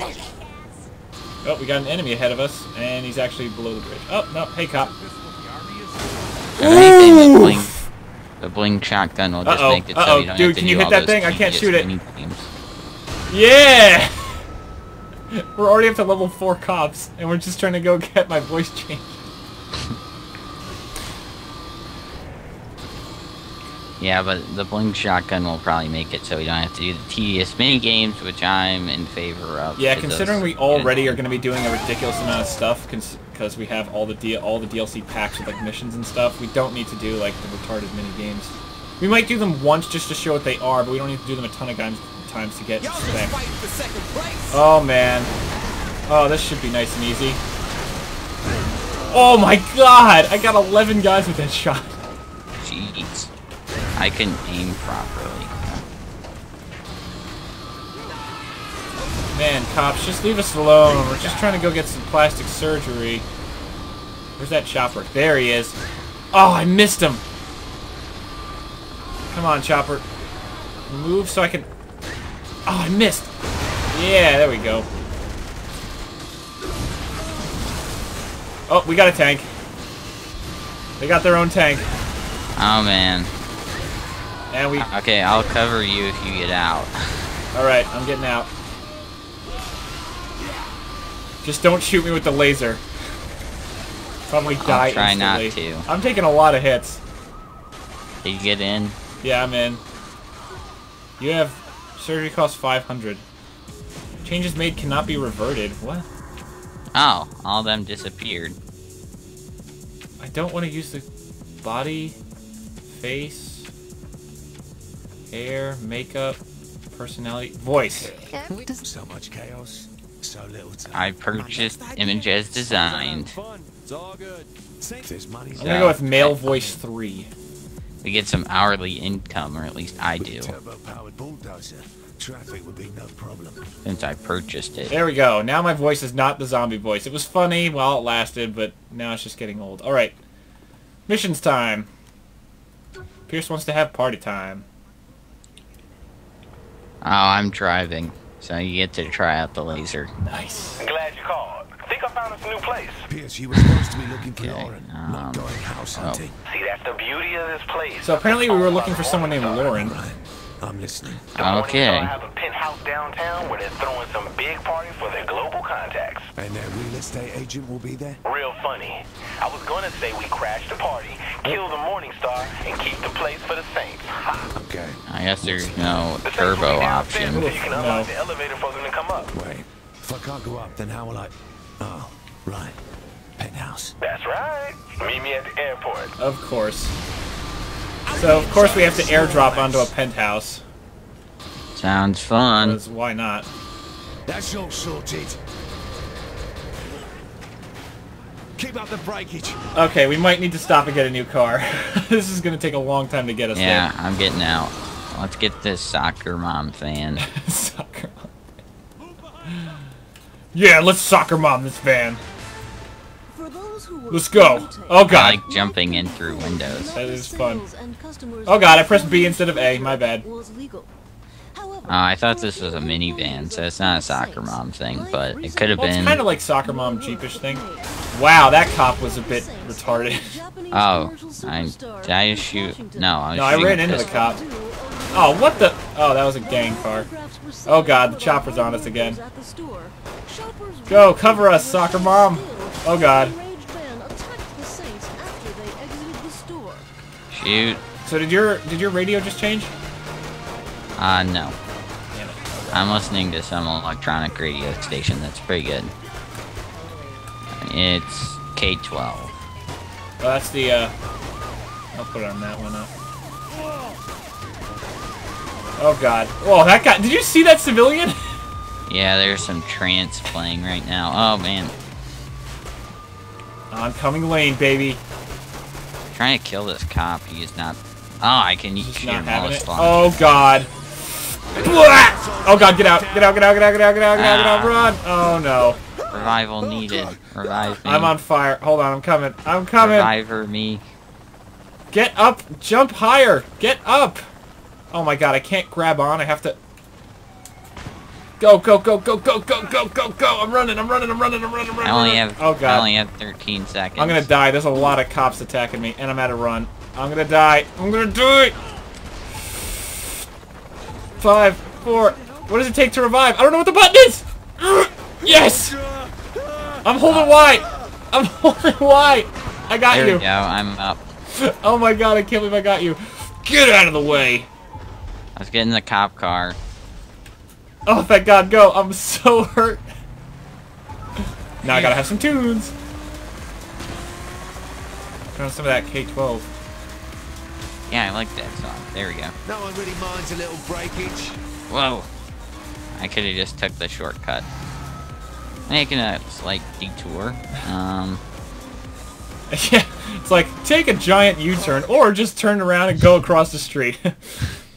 Oh, we got an enemy ahead of us, and he's actually below the bridge. Oh, no. Hey, cop. If anything, the bling, the bling shotgun will just Uh-oh, make it so uh-oh. you don't Dude, have to can do you hit that thing? I can't shoot it. mini-games. Yeah! We're already up to level 4 cops, and we're just trying to go get my voice changed. Yeah, but the bling shotgun will probably make it so we don't have to do the tedious mini games, which I'm in favor of. Yeah, considering we already are going to be doing a ridiculous amount of stuff, because we have all the D all the DLC packs with like missions and stuff, we don't need to do like the retarded mini games. We might do them once just to show what they are, but we don't need to do them a ton of times times to get Y'all just spec. fighting for second place. Oh man. Oh, this should be nice and easy. Oh my god! I got 11 guys with that shot. Jeez. I can aim properly. Man, cops, just leave us alone. We're just trying to go get some plastic surgery. Where's that chopper? There he is. Oh, I missed him. Come on, chopper. Move so I can... Oh, I missed. Yeah, there we go. Oh, we got a tank. They got their own tank. Oh man. And we... Okay, I'll cover you if you get out. Alright, I'm getting out. Just don't shoot me with the laser. Probably die I'll try not to. I'm taking a lot of hits. Did you get in? Yeah, I'm in. You have... Surgery costs 500. Changes made cannot be reverted. What? Oh, all of them disappeared. I don't want to use the body, face, hair, makeup, personality, voice. So much chaos, so little time. I purchased image as designed. It's all good. If there's money I'm gonna go with male voice 3. We get some hourly income, or at least I do, traffic would be no problem. since I purchased it. There we go. Now my voice is not the zombie voice. It was funny while it lasted, but now it's just getting old. Alright. Missions time. Pierce wants to have party time. Oh, I'm driving, so you get to try out the laser. Nice. I'm Glad you called. Think I found us a new place. Pierce, you were supposed to be looking for Okay, Loren, um, not going house oh. hunting. See, that's the beauty of this place. So apparently we were looking for someone named Loren. I'm listening. The Morning Okay. I have a penthouse downtown where they're throwing some big party for their global contacts. And their real estate agent will be there? Real funny. I was gonna say we crash the party, kill the Morningstar, and keep the place for the Saints. Ha! Okay, I guess there's no The Saints turbo will be downstairs option. So you can unlock No. the elevator for them to come up. wait. If I can't go up, then how will I... Oh, right. Penthouse. That's right. Meet me at the airport. Of course. So of course we have to airdrop onto a penthouse. Sounds fun. Because why not? That's all sorted. Keep up the breakage. Okay, we might need to stop and get a new car. this is gonna take a long time to get us Yeah, I'm getting out. Let's get this soccer mom fan. soccer mom. Yeah, let's soccer mom this van. For those who work Let's go. in retail, Oh I god. like jumping in through windows. That is fun. sales and customers Oh god, I pressed B instead of A, my bad. was legal. However, Oh, I thought this was a minivan, so it's not a soccer mom thing, but it could have Well, it's been. kind of like soccer mom jeepish thing. Wow, that cop was a bit retarded. Oh, I did I just shoot? No, I was No, I ran into the pistol. cop. Oh, what the? Oh, that was a gang car. Oh god, the chopper's on us again. Go, cover us, soccer mom. Oh god. Shoot. So did your did your radio just change? Uh, no. I'm listening to some electronic radio station that's pretty good. It's K12. Oh, that's the, uh... I'll put it on that one up. Oh god. Oh, that guy. Did you see that civilian? yeah, there's some trance playing right now. Oh man. Oh, Oncoming lane, baby. I'm trying to kill this cop. He is not. Oh, I can use shoot him all this Oh god. Oh god, get out. Get out, get out, get out, get out, get out, get out, get out, ah. run. Oh no. Revival needed. Revive me. I'm on fire. Hold on, I'm coming. I'm coming. Reviver me. Get up. Jump higher. Get up. Oh my god, I can't grab on. I have to... Go, go, go, go, go, go, go, go, go! I'm running, I'm running, I'm running, I'm running, I'm running. I only have running. Oh I only have 13 seconds. I'm gonna die. There's a lot of cops attacking me, and I'm at a run. I'm gonna die. I'm gonna die! Five, four. What does it take to revive? I don't know what the button is! Yes! I'm holding Y! I'm holding Y! I got There you. we go. I'm up. Oh my god, I can't believe I got you. Get out of the way! I was getting the cop car. Oh, thank god, go! I'm so hurt. Now I gotta have some tunes. Turn on some of that K-12. Yeah, I like that song. There we go. No one really minds a little breakage. Whoa. I could have just took the shortcut. Making a slight detour. Um, Yeah, it's like, take a giant U-turn, or just turn around and go across the street.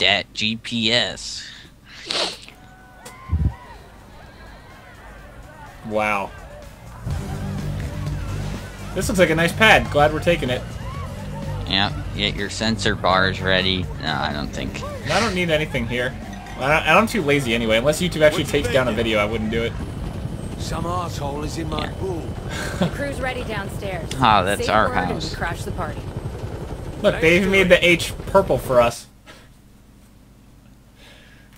that GPS. wow. This looks like a nice pad. Glad we're taking it. Yep, get your sensor bars ready. No, I don't think. I don't need anything here. I don't, I'm too lazy anyway. Unless YouTube actually you takes down a video, I wouldn't do it. Some asshole is in my Yeah. pool. The crew's ready downstairs. Ah, that's Say our word and house. we crash the party. Look, they even made the H purple for us.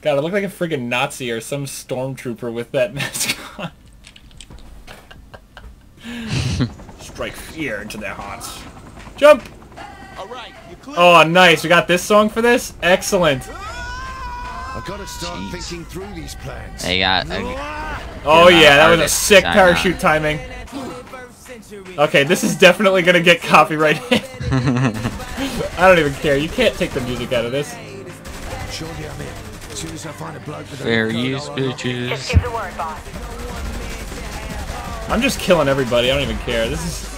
God, I look like a friggin' Nazi or some stormtrooper with that mask on. Strike fear into their hearts. Jump! All right. Oh, nice. We got this song for this? Excellent. I gotta start Jeez. thinking through these plans. They got a, Oh yeah, that was a sick design parachute on timing. Okay, this is definitely gonna get copyrighted. I don't even care. You can't take the music out of this. Surely I'm in. Soon as I find a bloke with a fair little use coat, I'll knock him. bitches. give the word, boss. I'm just killing everybody. I don't even care. This is.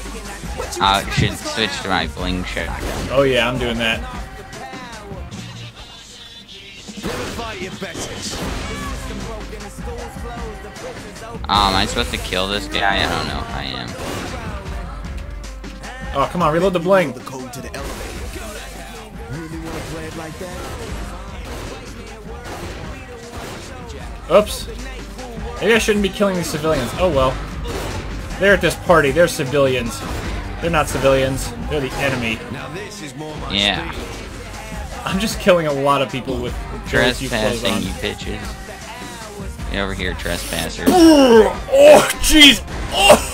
I should switch to my bling shot. Oh yeah, I'm doing that. Never Oh, am I supposed to kill this guy? I don't know if I am. Oh come on, reload the bling. The code to the elevator. Really wanna play it like that? Oops. Maybe I shouldn't be killing these civilians. Oh well. They're at this party. They're civilians. They're not civilians. They're the enemy. Now this is more my Yeah. I'm just killing a lot of people with Joe's U clothes Trespassing, on. you bitches. Get over here, trespassers. Oh, oh, jeez! Oh!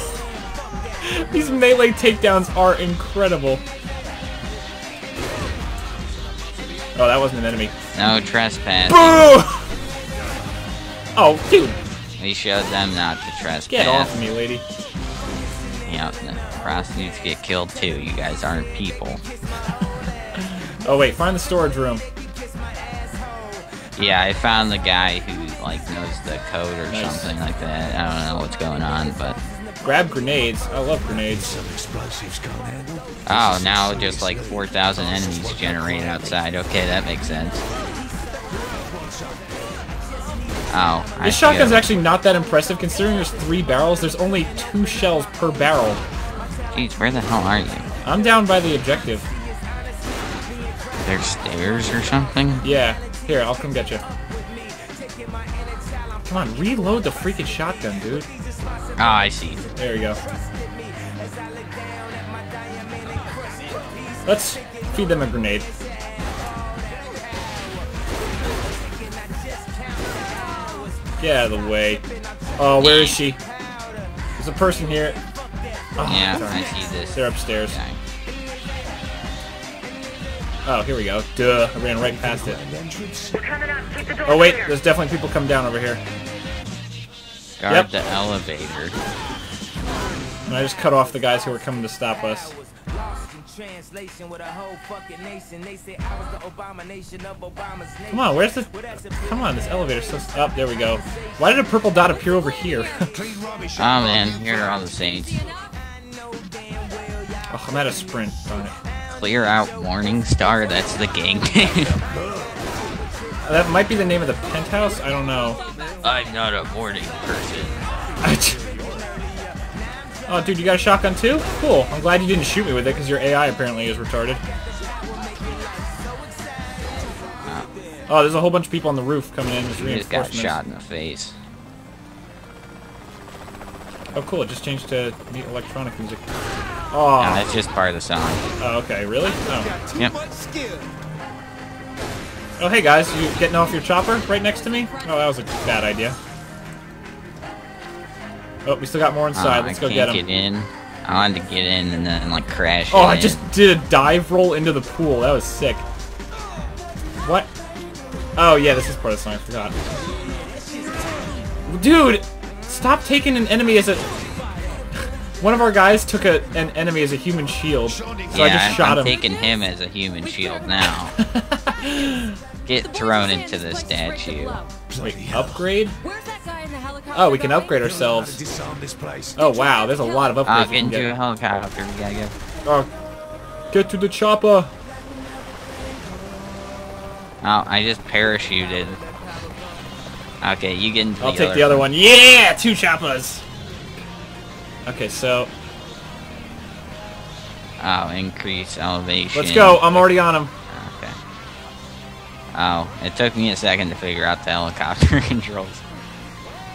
These melee takedowns are incredible. Oh, that wasn't an enemy. No trespass. Boo! Oh, dude, We showed them not to trespass. get off me, lady. Yep, the prostitutes get killed too. You guys aren't people. Oh wait, find the storage room. Yeah, I found the guy who like knows the code or Nice. something like that. I don't know what's going on, but Grab grenades. I love grenades. Some explosives can't oh, now just like 4,000 enemies generate outside. Okay, that makes sense. Oh, This see shotgun's actually not that impressive considering there's three barrels. There's only two shells per barrel. Jeez, where the hell are you? I'm down by the objective. There's stairs or something? Yeah. Here, I'll come get you. Come on, reload the freaking shotgun, dude. Oh, I see. There we go. Let's feed them a grenade. Get out of the way. Oh, where is she? There's a person here. Oh, Yeah, darn I see this They're upstairs. guy. Oh, here we go. Duh, I ran right past it. Oh wait, there's definitely people come down over here. Guard Yep. the elevator. And I just cut off the guys who were coming to stop us. Come on, where's the... Come on, this elevator's so... Oh, there we go. Why did a purple dot appear over here? Clean. Oh ah, man, here are all the saints. oh, I'm at a sprint. Darn it. Clear out Morningstar, that's the gang name. That might be the name of the penthouse? I don't know. I'm not a morning person. oh, dude, you got a shotgun too? Cool. I'm glad you didn't shoot me with it because your AI apparently is retarded. Ah. Oh, there's a whole bunch of people on the roof coming in. There's He just got shot in the face. Oh, cool. It just changed to the electronic music. Yeah, Oh, that's just part of the song. oh okay. Really? Oh. Yep. Oh, hey guys, you getting off your chopper right next to me? Oh, that was a bad idea. Oh, we still got more inside. Oh, Let's I go can't get him. get in. I wanted to get in and then like crash. Oh, I in. just did a dive roll into the pool. That was sick. What? Oh, yeah, this is part of the song. I forgot. Dude, stop taking an enemy as a... One of our guys took a, an enemy as a human shield, so yeah, I just shot I'm him. taking him as a human shield now. Get thrown into the statue. Wait, upgrade? Oh, we can upgrade ourselves. this place. Oh, wow, there's a lot of upgrades we get into a helicopter. We gotta go. Oh, get to the chopper. Oh, I just parachuted. Okay, you get into I'll the take other the other one. Yeah, two choppers. Okay, so Oh, increase elevation. let's go. I'm already on him. Okay. Oh, it took me a second to figure out the helicopter controls.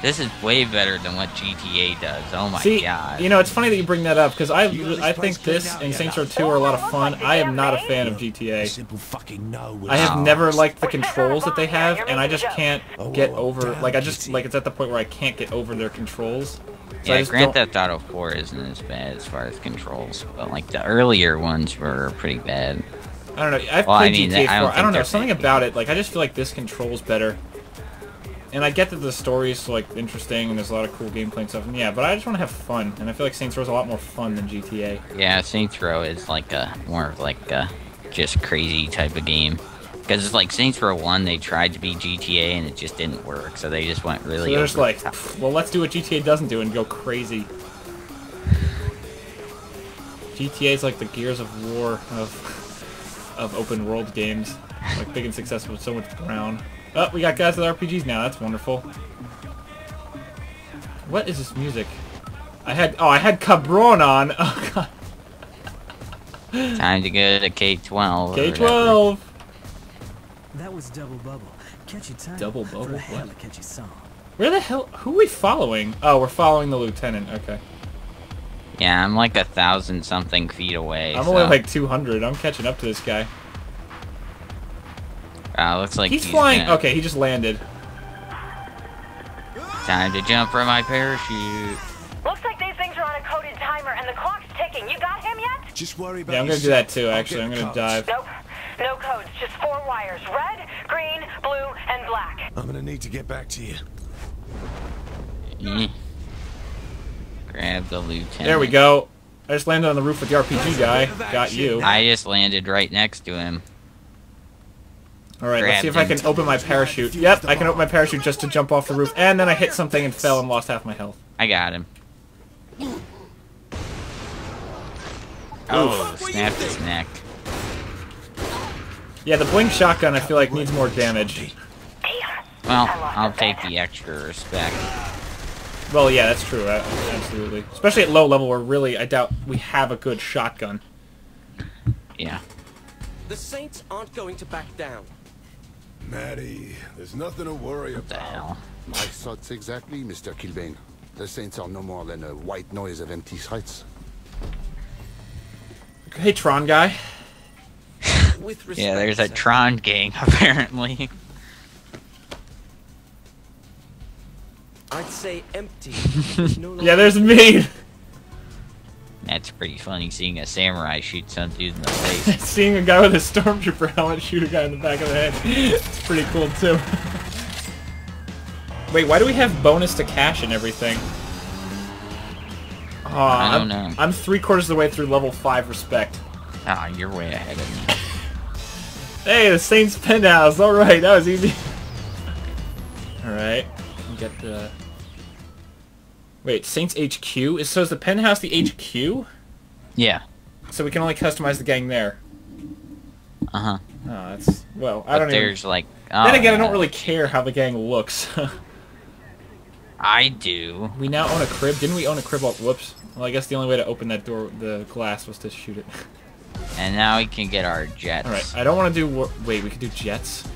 This is way better than what GTA does. Oh my See, god. you know, it's funny that you bring that up because I, You I think this and? Saints Row 2 are a lot of fun. I am not a fan of GTA. simple fucking no. I have never liked the controls that they have, and I just can't Oh, get over. Like I just like it's at the point where I can't get over their controls. So I yeah, just Grand don't- Theft Auto 4 isn't as bad as far as controls, but like the earlier ones were pretty bad. I don't know. I've Well, I played mean, GTA 4. I I don't don't, know. Something bad about it. Like I just feel like this controls better. And I get that the story's like interesting and there's a lot of cool gameplay and stuff. And yeah, but I just want to have fun, and I feel like Saints Row is a lot more fun than GTA. Yeah, Saints Row is like a more of like a just crazy type of game. Because it's like Saints Row 1, they tried to be GTA and it just didn't work, so they just went So really they're just like, the well, let's do what GTA doesn't do and go crazy. GTA is like the Gears of War of of open world games, like big and successful with so much ground. Oh, we got guys with RPGs now. That's wonderful. What is this music? I had oh, I had Kabron on. Oh god. Time to go to K-12. K12. That was double bubble. Catchy time. Double For bubble? a hella What? catchy song. Where the hell? Who are we following? Oh, we're following the lieutenant. Okay. Yeah, I'm like a thousand something feet away. I'm so, only like 200. I'm catching up to this guy. Uh, looks like he's, flying. gonna- Okay, he just landed. Time to jump from my parachute. Looks like these things are on a coded timer and the clock's ticking. You got him yet? Just worry about Yeah, I'm gonna do that too. Actually, I'm gonna codes. dive. Nope. No codes, just four wires. Red, green, blue, and black. I'm gonna need to get back to you. Grab the lieutenant. There we go. I just landed on the roof with the RPG guy. Got you. I just landed right next to him. All right, let's see if I can open my parachute. Yep, I can open my parachute just to jump off the roof, and then I hit something and fell and lost half my health. I got him. Oh, snapped his neck. Yeah, the blink shotgun I feel like needs more damage. Well, I'll take the extra respect. Well, yeah, that's true. uh, Absolutely. Especially at low level, where really I doubt we have a good shotgun. Yeah. The Saints aren't going to back down. Maddie, there's nothing to worry What the about. hell? My thoughts exactly, Mr. Killbane. The Saints are no more than a white noise of empty threats. Hey, Tron guy. With respect, Yeah, there's a. Tron gang, apparently. I'd say empty. no Yeah, there's me. That's pretty funny seeing a samurai shoot some dude in the face. Seeing a guy with a stormtrooper helmet shoot a guy in the back of the head. It's pretty cool too. Wait, why do we have bonus to cash and everything? Aw, I I'm, don't know. I'm three quarters of the way through level five respect. Ah, you're way ahead of me. Hey, the Saints penthouse. All right, that was easy. All right, get the. Wait, Saints HQ is so is the penthouse the HQ? Yeah. So we can only customize the gang there. Uh huh. Oh, that's well. I But don't even. there's like. Oh, Then again, I don't really care how the gang looks. I do. we now own a crib. Didn't we own a crib? Oh, whoops. Well, I guess the only way to open that door, the glass, was to shoot it. And now we can get our jets. All right. I don't want to do. Wait, we could do jets.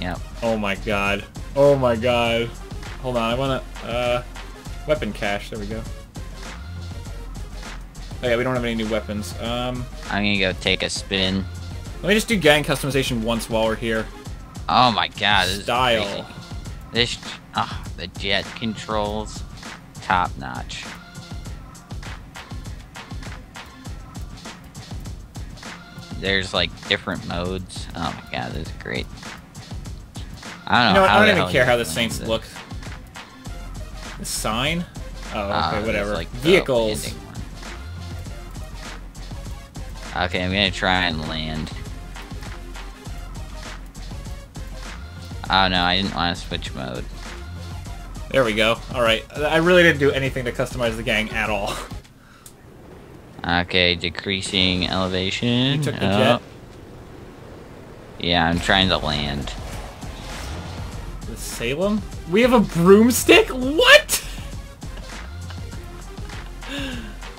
Yep. Oh my god. Oh my god. Hold on, I wanna, uh, weapon cache, there we go. Oh yeah, we don't have any new weapons. Um, I'm gonna go take a spin. let me just do gang customization once while we're here. Oh my god, this Style. is crazy. This, oh, the jet controls, top notch. There's like different modes. Oh my god, this is great. I don't You know. know what, I don't even care how the Saints look. Sign? Oh, okay, uh, there's, whatever. like, Vehicles. Okay, I'm gonna try and land. Oh no, I didn't want to switch mode. There we go. Alright, I really didn't do anything to customize the gang at all. Okay, decreasing elevation. You took the Oh. jet? Yeah, I'm trying to land. The Salem? We have a broomstick? What?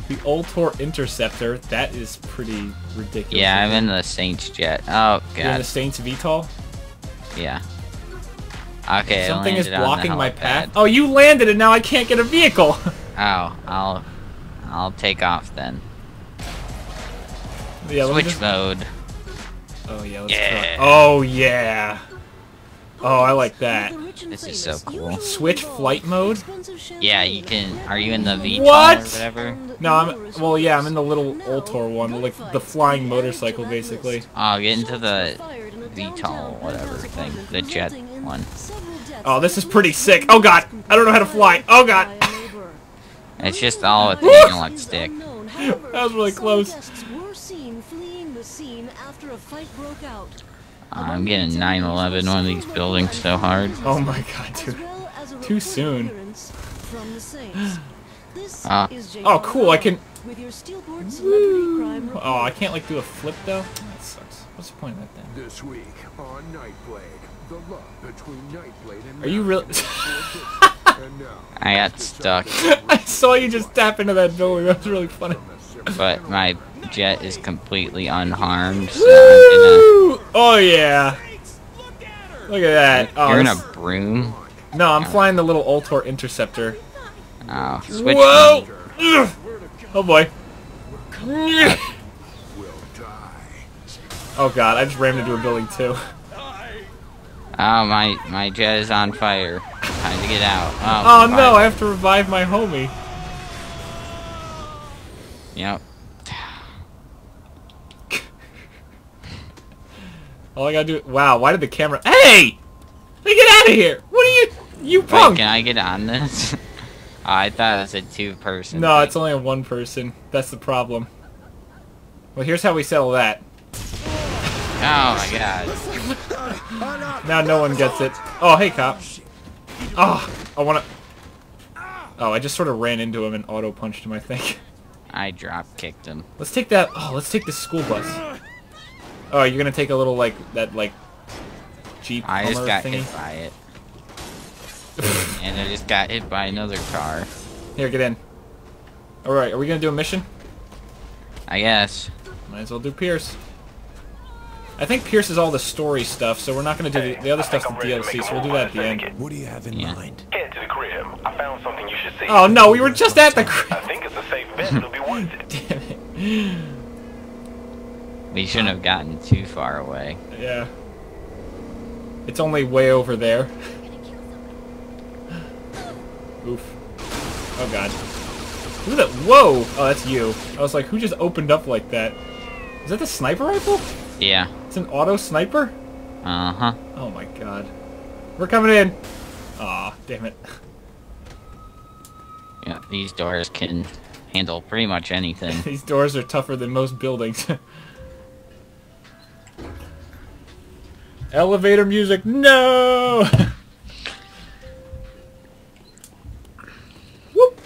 The Ultor Interceptor. That is pretty ridiculous. Yeah, I'm in the Saints jet. Oh You're in the Saints VTOL? Yeah. Okay, Something is landed on the blocking my path. Oh, you landed and now I can't get a vehicle. Oh, I'll I'll take off then. yeah, Switch just- mode. Oh yeah. Let's Yeah. Oh yeah. Oh, I like that. This is so cool. Switch flight mode? Yeah, you can. Are you in the VTOL What? or whatever? No, I'm. Well, yeah, I'm in the little Ultor one, like the flying motorcycle, basically. Oh, get into the VTOL whatever thing, the jet one. Oh, this is pretty sick. Oh god, I don't know how to fly. Oh god. It's just all with the analog stick. That was really close. I'm getting 9/11 one of these buildings so hard. Oh my god, dude. Too soon. From the Saints. This Ah. is Jake Oh, cool. I can. with your Steelport celebrity crime report. Oh, I can't like do a flip though. That sucks. What's the point of that then? This week on Nyte Blayde, the love between Nyte Blayde and Are you really? I got stuck, I saw you just tap into that building. That was really funny. But my jet is completely unharmed. So I'm Woo! Oh yeah. Look at that. Oh, You're in a broom. No, I'm oh. flying the little Ultor Interceptor. Oh, switch Whoa! Oh boy. Oh god, I just rammed into a building too. Oh, my my jet is on fire. Time to get out. Oh Oh, no, I have to revive my homie. Yep. All I gotta do. Wow, why did the camera? Hey! Me get out of here! What are you? You Wait, punk! can I get on this? oh, I thought it was a two-person. No, thing. it's only a one person. That's the problem. Well, here's how we settle that. Oh my god. Now no one gets it. Oh, hey, cop. Oh, I wanna. Oh, I just sort of ran into him and auto punched him. I think. I drop kicked him. Let's take that. Oh, let's take this school bus. Oh, you're gonna take a little like that like Jeep I just Hummer got thingy. hit by it. and I just got hit by another car. Here, get in. All right, are we gonna do a mission? I guess. Might as well do Pierce. I think Pierce is all the story stuff, so we're not gonna do the, the other stuff's the DLC, so we'll do that at the end. What do you have in Yeah. mind? Head to the crib. I found something you should see. Oh no, we were just at the. I crib. Think it's a safe bet. It'll be worth it. Damn it. We shouldn't have gotten too far away. Yeah. It's only way over there. Oof. Oh god. Look at that. Whoa! Oh, that's you. I was like, who just opened up like that? Is that the sniper rifle? Yeah. It's an auto sniper? Uh-huh. Oh my god. We're coming in! Aw, damn it. Yeah, these doors can handle pretty much anything. These doors are tougher than most buildings. Elevator music, no! Whoop!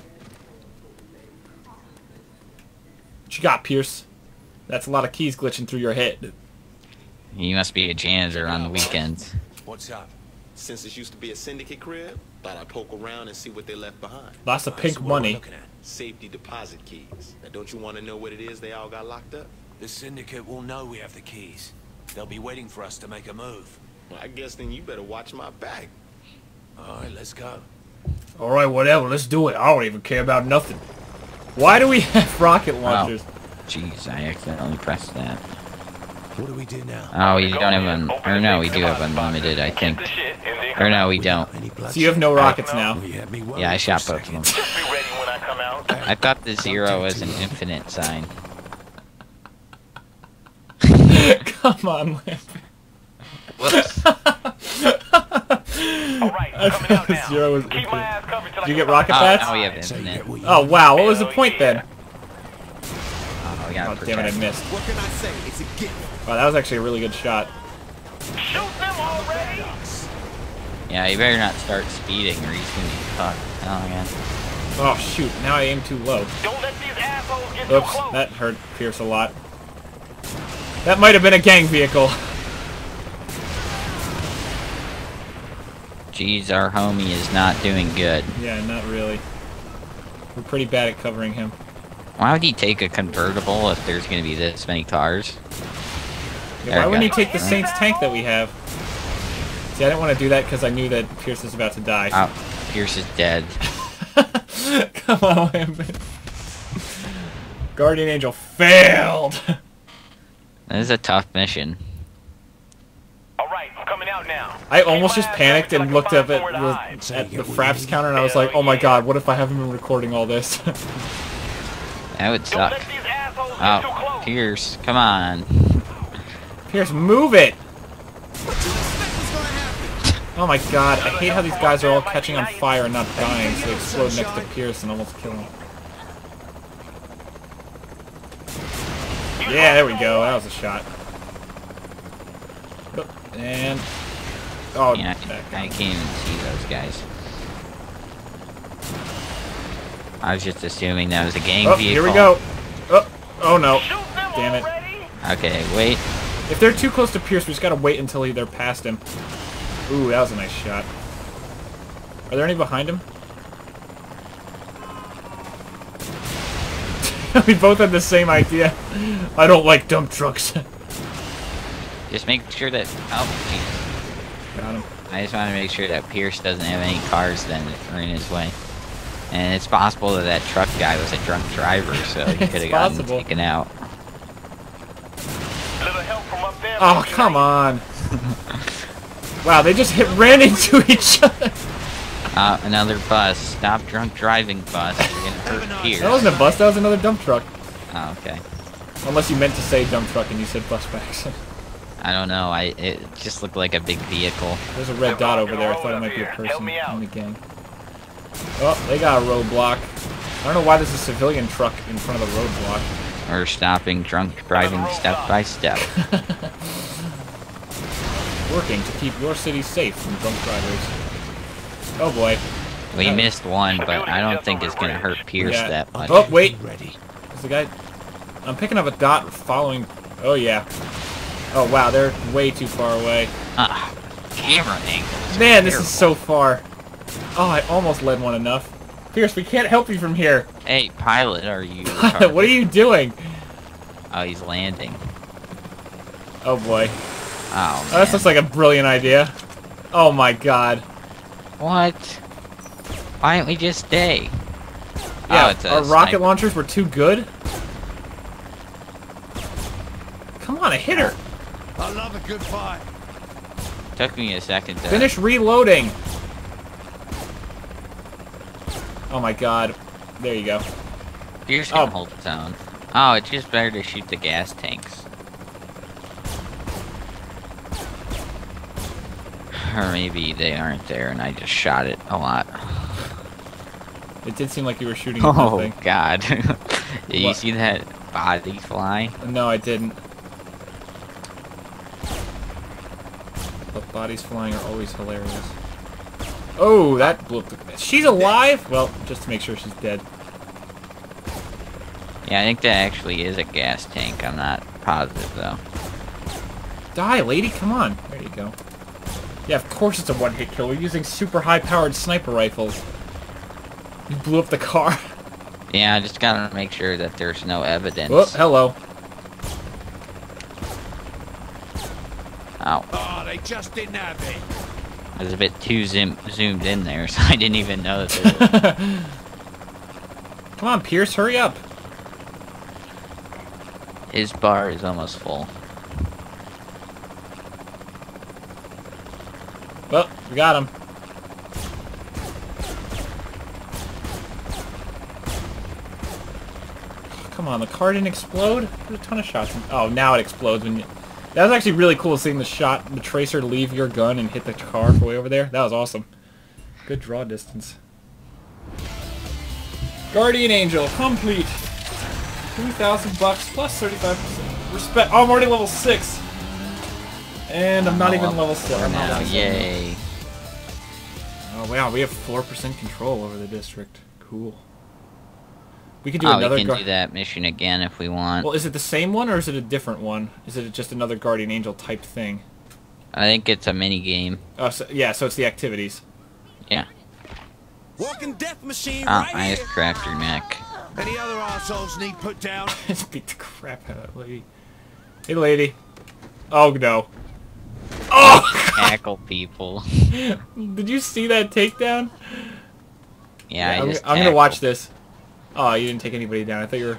What you got, Pierce? That's a lot of keys glitching through your head. You must be a janitor on the weekends. What's up? Since this used to be a syndicate crib, thought I'd poke around and see what they left behind. Lots of pink money. Safety deposit keys. Now, don't you want to know what it is they all got locked up? The Syndicate will know we have the keys. They'll be waiting for us to make a move. Well, I guess then you better watch my back. All right, let's go. Alright, whatever, let's do it. I don't even care about nothing. Why do we have rocket launchers? Jeez, I accidentally pressed that. What do we do now? Oh, we don't have un- or no, we do have unlimited, I think. Or no, we don't. So you have no rockets now. Yeah, I shot both of them. I thought the zero was an infinite sign. Come on, Lamp. Whoops. I thought the zero was infinite. Did you get rocket Oh, bats? now we have infinite. Oh wow, what was the point then? Oh, we gotta Oh damn it, I missed. What can I say? It's a gift. Wow, that was actually a really good shot. Yeah, you better not start speeding or he's gonna be fucked. Oh man. Oh shoot, now I aim too low. Don't let these assholes get Oops, too close. that hurt Pierce a lot. That might have been a gang vehicle. Jeez, our homie is not doing good. Yeah, not really. We're pretty bad at covering him. Why would he take a convertible if there's gonna be this many cars? Yeah, why wouldn't he take the Saints tank that we have? See, I didn't want to do that because I knew that Pierce was about to die. Oh, Pierce is dead. Come on, Lambent. Guardian Angel failed. This is a tough mission. Alright, I'm coming out now. I almost just panicked and looked up at, the- at the fraps counter and I was like, oh my god, what if I haven't been recording all this? That would suck. Oh, Pierce, come on. Pierce, move it! Oh my god, I hate how these guys are all catching on fire and not dying, so they explode next to Pierce and almost kill him. Yeah, there we go, that was a shot. Oh, And... Oh, Yeah, I can't even see those guys. I was just assuming that was a gang Oh, vehicle. here we go. Oh, oh no. Damn it. Okay, wait. If they're too close to Pierce, we just gotta wait until they're past him. Ooh, that was a nice shot. Are there any behind him? we both had the same idea. I don't like dump trucks. Just make sure that. Oh, jeez. Got him. I just want to make sure that Pierce doesn't have any cars then that are in his way. And it's possible that that truck guy was a drunk driver, so he could have gotten possible. taken out. Oh, come on. Wow, they just hit ran into each other. Uh, another bus. Stop drunk driving bus. You're gonna hurt Pierce. That wasn't a bus, that was another dump truck. Oh, okay. Unless you meant to say dump truck and you said bus by accident. I don't know. I it just looked like a big vehicle. There's a red dot over there. I thought it might be a person in the gang. Oh, they got a roadblock. I don't know why there's a civilian truck in front of the roadblock. Or stopping drunk driving step by step. Working to keep your city safe from drunk drivers. Oh boy. We Uh, missed one, but I don't think it's gonna hurt Pierce Yeah. that much. Oh, wait. Ready. Is the guy... I'm picking up a dot following... Oh, yeah. Oh, wow, they're way too far away. Ah, camera angles. Man, this is so far. Oh, I almost led one enough. Pierce, we can't help you from here. Hey, pilot, are you? what are you doing? Oh, he's landing. Oh, boy. Oh, Oh, this looks like a brilliant idea. Oh, my God. What? Why don't we just stay? Yeah, oh, it's a our rocket sniper. launchers were too good? Come on, I hit her. I love a good fight. Took me a second to Finish reloading. Oh my god. There you go. Pierce oh. can Oh. hold its own. Oh, it's just better to shoot the gas tanks. Or maybe they aren't there and I just shot it a lot. It did seem like you were shooting at Oh nothing. god. Did you see that body fly? No, I didn't. But bodies flying are always hilarious. Oh, that blew up the... She's alive? Well, just to make sure she's dead. Yeah, I think that actually is a gas tank. I'm not positive though. Die, lady, come on. There you go. Yeah, of course it's a one-hit kill. We're using super high-powered sniper rifles. You blew up the car. Yeah, I just gotta make sure that there's no evidence. Oh, hello. Ow. Oh, they just didn't have it. I was a bit too zoom zoomed in there, so I didn't even know that. Come on, Pierce, hurry up. His bar is almost full. Well, we got him. Come on, the car didn't explode? There's a ton of shots from... Oh, now it explodes when you... That was actually really cool seeing the shot, the tracer leave your gun and hit the car way over there. That was awesome. Good draw distance. Guardian Angel, complete. 2,000 bucks plus 35%. Respect. Oh, I'm already level 6. And I'm not Oh, even level 7. I'm not now. Yay. Oh, wow, we have 4% control over the district. Cool. We could do Oh, another we can guar- do that mission again if we want. Well, is it the same one or is it a different one? Is it just another Guardian Angel type thing? I think it's a mini game. Oh, so, yeah, so it's the activities. Yeah. Walking death machine Ah, right I here. just cracked your neck. Any other assholes need put down? Just beat the crap out of that lady. Hey, lady. Oh, no. Oh! Tackle people. Did you see that takedown? Yeah, I I'm, just I'm gonna watch this. Oh, you didn't take anybody down. I thought you were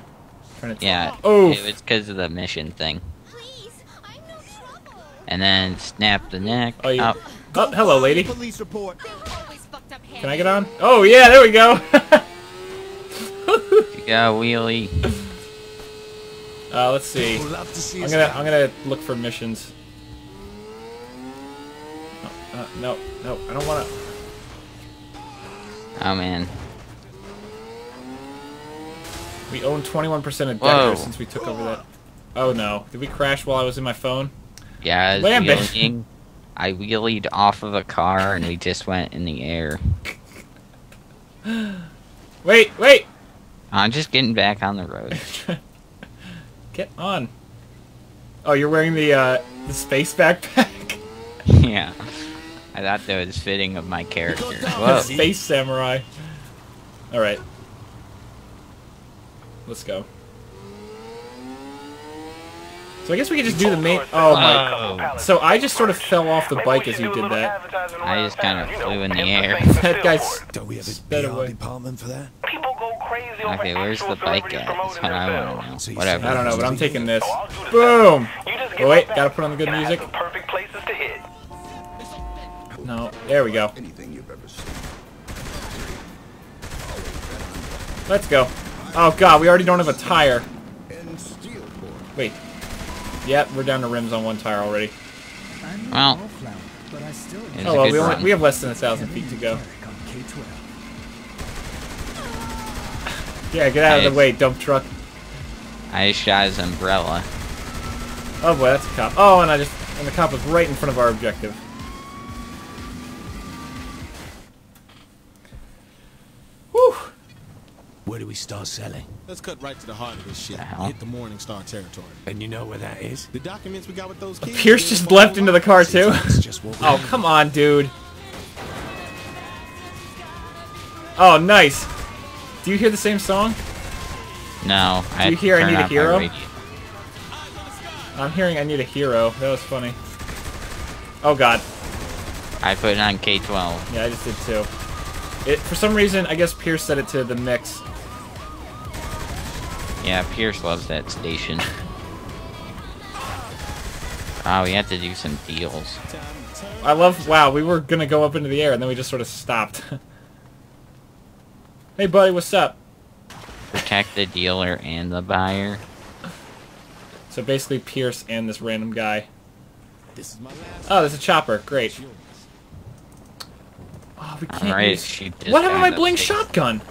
trying to... Yeah. Oh! It was because of the mission thing. And then snap the neck. Oh, you... up. Oh, hello, lady. Police report. Can I get on? Oh, yeah, there we go. you Yeah, wheelie. uh, let's see. We'll love to see I'm gonna. I'm gonna look for missions. No, no, I don't wanna. Oh man. We own 21% of. Decker since we took over that. Oh no, did we crash while I was in my phone? Yeah, I was wheeling. I wheelied off of a car and we just went in the air. Wait, wait, I'm just getting back on the road. get on. Oh, you're wearing the uh, the space backpack. yeah. I thought that was fitting of my character. Whoa. space samurai. All right, let's go. So I guess we could just do the main. Oh, oh my! Whoa. So I just sort of fell off the bike as you did that. I just kind of flew in the air. That guy's Don't we have a sped PR away. department for that? People go crazy over Okay, where's the bike celebrities at? That's what I want to know. Whatever. I don't know, but I'm taking this. So I'll do the Boom! You just Oh wait, gotta put on the good and I have music. No, there we go. Anything you've ever seen. Let's go. Oh god, we already don't have a tire. And steel core. Wait. Yep, we're down to rims on one tire already. Well, no wallflower, but I still It was Oh a well, good we, only, we have less than a thousand feet to go. Derek on K12. Yeah, get out of the way, dump truck. I just shot his umbrella. Oh boy, that's a cop. Oh, and I just and the cop was right in front of our objective. Do we start selling? Let's cut right to the heart of this shit. The hell? Hit the Morningstar territory. And you know where that is? The documents we got with those kids. Pierce just left into the car too. It's just Oh come on, dude. Oh, nice. Do you hear the same song? No, I Do you had hear I Need a Hero? I'm hearing I need a hero. That was funny. Oh god. I put it on K12. Yeah, I just did too. It for some reason I guess Pierce set it to the mix. Yeah, Pierce loves that station. Oh, we had to do some deals. I love wow, we were gonna go up into the air and then we just sort of stopped. hey buddy, what's up? Protect the dealer and the buyer. So basically Pierce and this random guy. This is my last. Oh, there's a chopper. Great. Oh, we can't Alright, use... shoot What happened to my in the bling face. shotgun?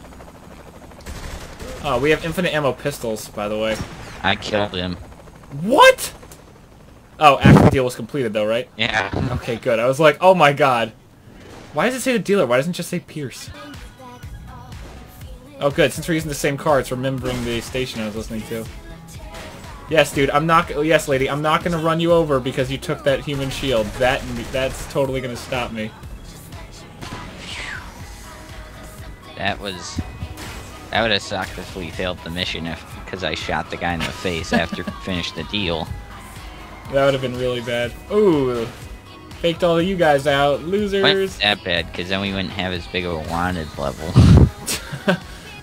Oh, we have infinite ammo pistols, by the way. I killed him. What? Oh, after the deal was completed, though, right? Yeah. Okay, good. I was like, oh my god. Why does it say the dealer? Why doesn't it just say Pierce? Oh, good. Since we're using the same car, it's remembering the station I was listening to. Yes, dude. I'm not. Yes, lady. I'm not gonna run you over because you took that human shield. That that's totally gonna stop me. That was... That would have sucked if we failed the mission if because I shot the guy in the face after finished the deal. That would have been really bad. Ooh. Faked all of you guys out, losers. Wasn't that bad, because then we wouldn't have as big of a wanted level.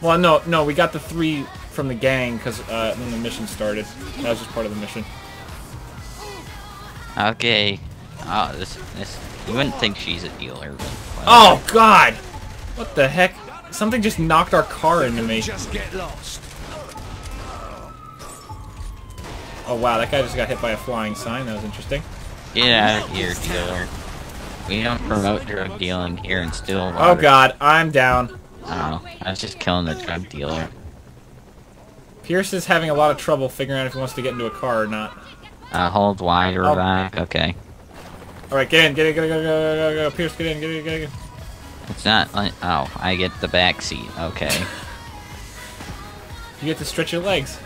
Well, no, no, we got the three from the gang because uh, when the mission started. That was just part of the mission. okay. Oh, this, this, you wouldn't think she's a dealer. But whatever. Oh God! What the heck? Something just knocked our car into me. Just get lost. Oh wow, that guy just got hit by a flying sign. That was interesting. Get out of here, dealer. We don't promote drug dealing here in Stillwater. Oh God, I'm down. Oh, I was just killing the drug dealer. Pierce is having a lot of trouble figuring out if he wants to get into a car or not. Uh, hold Y to Oh. Okay. All right, get in, get in, get in, go, go, go, go, go. Pierce, get in, get in, get in. It's not oh, I get the back seat. Okay. You get to stretch your legs.